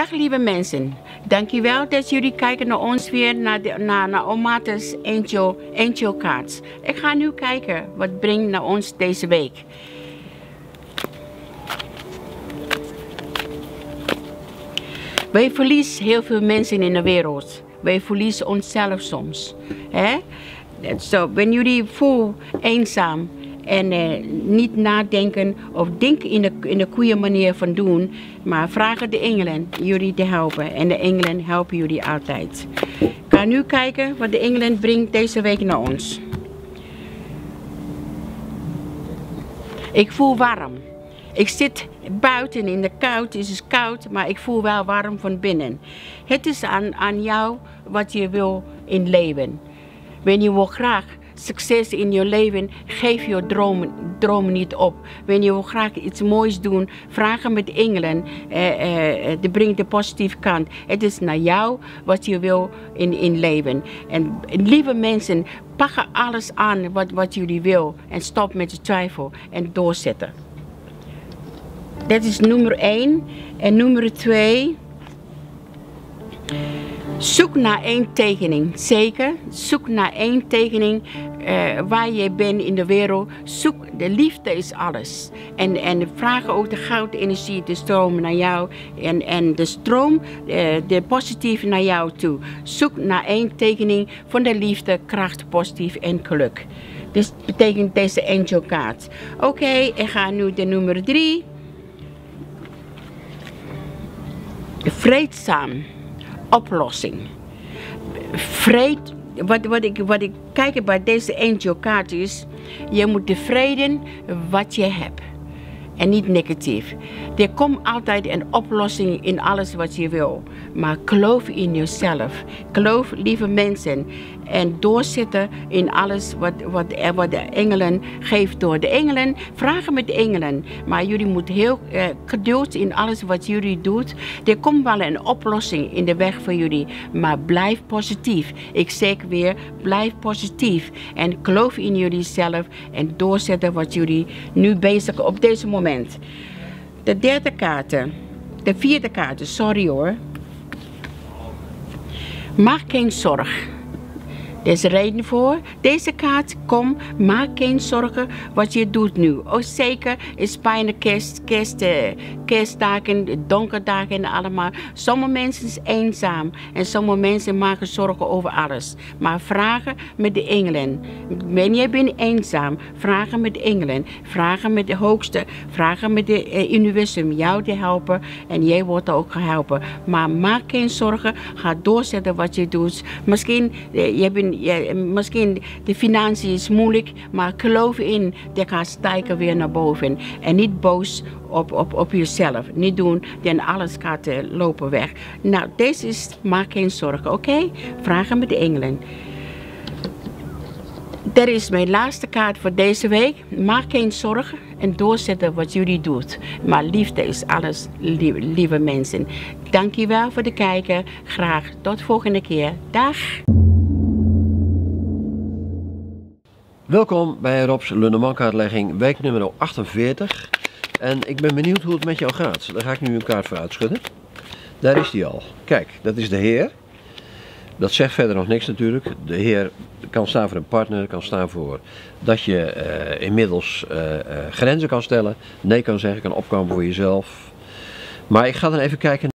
Dag lieve mensen, dankjewel dat jullie kijken naar ons weer, naar, de, naar, naar Omates Angel, Angel Cards. Ik ga nu kijken wat brengt naar ons deze week. Wij verliezen heel veel mensen in de wereld. Wij verliezen onszelf soms. Hè? So, wanneer jullie voelen eenzaam en eh, niet nadenken of denken in de, in de goede manier van doen, maar vragen de engelen jullie te helpen. En de engelen helpen jullie altijd. Ik ga nu kijken wat de engelen brengt deze week naar ons. Ik voel warm. Ik zit buiten in de koud, het is koud, maar ik voel wel warm van binnen. Het is aan, aan jou wat je wil in leven. Wanneer je wil graag succes in je leven, geef je dromen, dromen niet op. Wanneer je wil graag iets moois doen, vraag met engelen. Eh, eh, de brengt de positieve kant. Het is naar jou wat je wil in, in leven. En lieve mensen, pak alles aan wat, wat jullie wil. En stop met de twijfel en doorzetten. Dat is nummer 1. En nummer 2. Zoek naar één tekening, zeker. Zoek naar één tekening uh, waar je bent in de wereld. Zoek, de liefde is alles. En, en vraag ook de goudenergie te stromen naar jou. En, en de stroom, uh, de positieve naar jou toe. Zoek naar één tekening van de liefde, kracht, positief en geluk. Dus betekent deze angel kaart. Oké, okay, ik ga nu de nummer 3. Vreedzaam oplossing. Vreed, wat, wat, ik, wat ik kijk bij deze angel kaart is, je moet tevreden wat je hebt. En niet negatief. Er komt altijd een oplossing in alles wat je wil. Maar geloof in jezelf. Geloof, lieve mensen. En doorzetten in alles wat, wat, de engelen geeft door de engelen. Vragen met de engelen. Maar jullie moeten heel uh, geduld in alles wat jullie doet. Er komt wel een oplossing in de weg voor jullie. Maar blijf positief. Ik zeg weer, blijf positief. En geloof in jullie zelf. En doorzetten wat jullie nu bezig op deze moment. De derde kaart. De vierde kaart, sorry hoor. Maak geen zorg. Er is reden voor. Deze kaart, kom, maak geen zorgen wat je doet nu. Oh, zeker is bijna kerst, kerst, uh, kerstdagen, donkerdagen en allemaal. Sommige mensen zijn eenzaam en sommige mensen maken zorgen over alles. Maar vragen met de engelen. Wanneer je bent eenzaam, vragen met engelen. Vragen met de hoogste, vragen met de uh, universum jou te helpen en jij wordt ook geholpen. Maar maak geen zorgen, ga doorzetten wat je doet. Misschien, uh, je bent misschien de financiën is moeilijk, maar geloof in, dat gaat stijgen weer naar boven. En niet boos op, op, op jezelf. Niet doen, dan alles gaat uh, lopen weg. Nou, deze is, maak geen zorgen, oké? Vragen met de engelen. Dat is mijn laatste kaart voor deze week. Maak geen zorgen en doorzetten wat jullie doet. Maar liefde is alles, lieve, mensen. Dankjewel voor het kijken. Graag tot volgende keer. Dag! Welkom bij Rob's Lundeman-kaartlegging, week nummer 48. En ik ben benieuwd hoe het met jou gaat. Daar ga ik nu een kaart voor uitschudden. Daar is die al. Kijk, dat is de Heer. Dat zegt verder nog niks natuurlijk. De Heer kan staan voor een partner, kan staan voor dat je uh, inmiddels uh, uh, grenzen kan stellen. Nee kan zeggen, kan opkomen voor jezelf. Maar ik ga dan even kijken